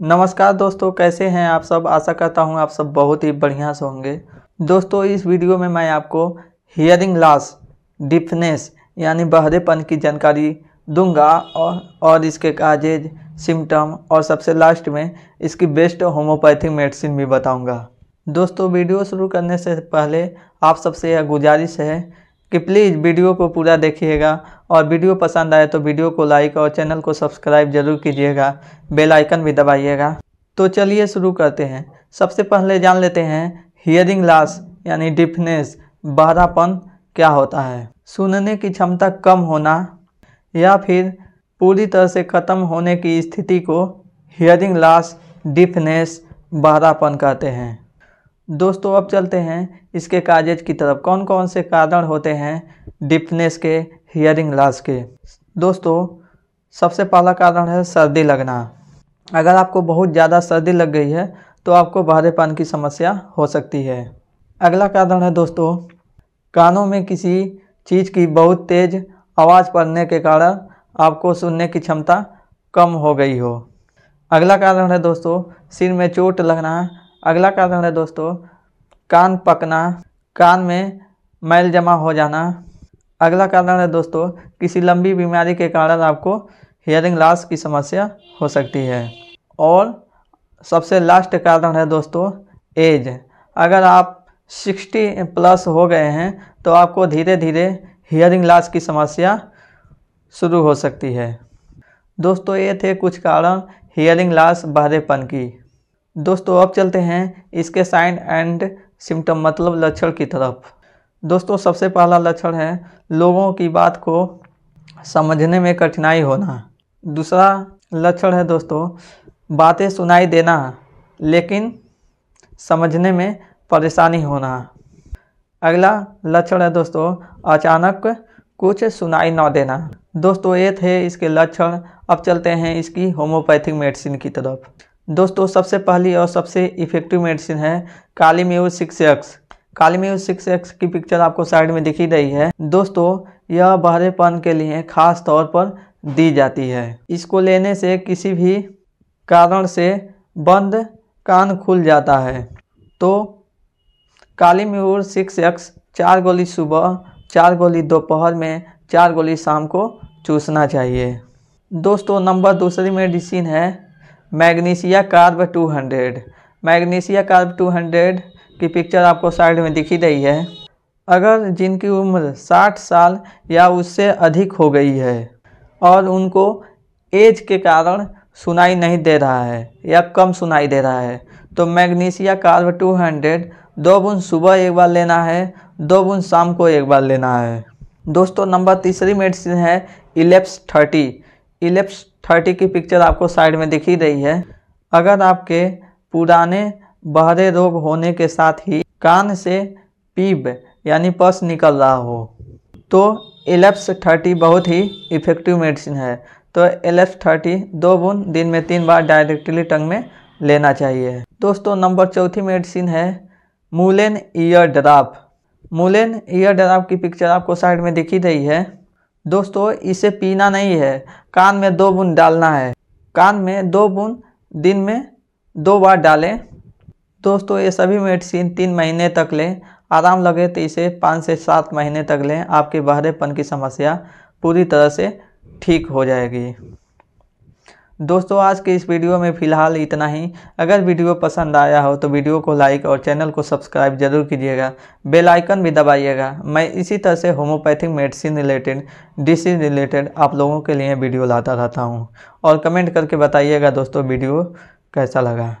नमस्कार दोस्तों, कैसे हैं आप सब? आशा करता हूँ आप सब बहुत ही बढ़िया से होंगे। दोस्तों, इस वीडियो में मैं आपको हियरिंग लॉस डिफनेस यानी बहरेपन की जानकारी दूँगा और और इसके काजेज सिम्टम और सबसे लास्ट में इसकी बेस्ट होम्योपैथिक मेडिसिन भी बताऊँगा। दोस्तों, वीडियो शुरू करने से पहले आप सबसे यह गुजारिश है कि प्लीज़ वीडियो को पूरा देखिएगा और वीडियो पसंद आए तो वीडियो को लाइक और चैनल को सब्सक्राइब ज़रूर कीजिएगा। बेल आइकन भी दबाइएगा। तो चलिए शुरू करते हैं। सबसे पहले जान लेते हैं हियरिंग लॉस यानी डिफनेस बहरापन क्या होता है? सुनने की क्षमता कम होना या फिर पूरी तरह से ख़त्म होने की स्थिति को हियरिंग लॉस डिफनेस बहरापन कहते हैं। दोस्तों, अब चलते हैं इसके काजेज की तरफ़। कौन कौन से कारण होते हैं डिफनेस के, हियरिंग लॉस के? दोस्तों, सबसे पहला कारण है सर्दी लगना। अगर आपको बहुत ज़्यादा सर्दी लग गई है तो आपको बहरेपन की समस्या हो सकती है। अगला कारण है दोस्तों, कानों में किसी चीज़ की बहुत तेज़ आवाज़ पड़ने के कारण आपको सुनने की क्षमता कम हो गई हो। अगला कारण है दोस्तों, सिर में चोट लगना अगला कारण है दोस्तों, कान पकना, कान में मैल जमा हो जाना। अगला कारण है दोस्तों, किसी लंबी बीमारी के कारण आपको हियरिंग लॉस की समस्या हो सकती है। और सबसे लास्ट कारण है दोस्तों, एज। अगर आप 60 प्लस हो गए हैं तो आपको धीरे धीरे हियरिंग लॉस की समस्या शुरू हो सकती है। दोस्तों, ये थे कुछ कारण हियरिंग लॉस बहरेपन की। दोस्तों, अब चलते हैं इसके साइन एंड सिम्टम मतलब लक्षण की तरफ़। दोस्तों, सबसे पहला लक्षण है लोगों की बात को समझने में कठिनाई होना। दूसरा लक्षण है दोस्तों, बातें सुनाई देना, लेकिन समझने में परेशानी होना। अगला लक्षण है दोस्तों, अचानक कुछ सुनाई न देना। दोस्तों, ये थे इसके लक्षण। अब चलते हैं इसकी होम्योपैथिक मेडिसिन की तरफ़। दोस्तों, सबसे पहली और सबसे इफ़ेक्टिव मेडिसिन है काली म्यूज सिक्स एक्स काली म्यूज सिक्स एक्स की पिक्चर आपको साइड में दिखी रही है। दोस्तों, यह बहरेपन के लिए खास तौर पर दी जाती है। इसको लेने से किसी भी कारण से बंद कान खुल जाता है। तो काली म्यूर सिक्स एक्स चार गोली सुबह, चार गोली दोपहर में, चार गोली शाम को चूसना चाहिए। दोस्तों, नंबर दूसरी मेडिसिन है मैग्नीशिया कार्ब 200 मैग्नीशिया कार्ब 200 की पिक्चर आपको साइड में दिखी रही है। अगर जिनकी उम्र 60 साल या उससे अधिक हो गई है और उनको एज के कारण सुनाई नहीं दे रहा है या कम सुनाई दे रहा है तो मैग्नीशिया कार्ब 200 दो बूंद सुबह एक बार लेना है, दो बूंद शाम को एक बार लेना है। दोस्तों, नंबर तीसरी मेडिसिन है इलेप्स थर्टी इलेप्स थर्टी की पिक्चर आपको साइड में दिखी रही है। अगर आपके पुराने बहरे रोग होने के साथ ही कान से पीब यानी पस निकल रहा हो तो एलेप्स थर्टी बहुत ही इफ़ेक्टिव मेडिसिन है। तो एलेप्स थर्टी दो बूंद दिन में तीन बार डायरेक्टली टंग में लेना चाहिए। दोस्तों, नंबर चौथी मेडिसिन है mullein ear drop. Mullein ear drop की पिक्चर आपको साइड में दिखी रही है। दोस्तों, इसे पीना नहीं है। कान में दो बूंद डालना है। कान में दो बूंद, दिन में दो बार डालें। दोस्तों, ये सभी मेडिसिन तीन महीने तक लें। आराम लगे तो इसे पाँच से सात महीने तक लें। आपके बहरेपन की समस्या पूरी तरह से ठीक हो जाएगी। दोस्तों, आज के इस वीडियो में फ़िलहाल इतना ही। अगर वीडियो पसंद आया हो तो वीडियो को लाइक और चैनल को सब्सक्राइब ज़रूर कीजिएगा। बेल आइकन भी दबाइएगा। मैं इसी तरह से homeopathic medicine related, disease related आप लोगों के लिए वीडियो लाता रहता हूँ। और कमेंट करके बताइएगा दोस्तों, वीडियो कैसा लगा।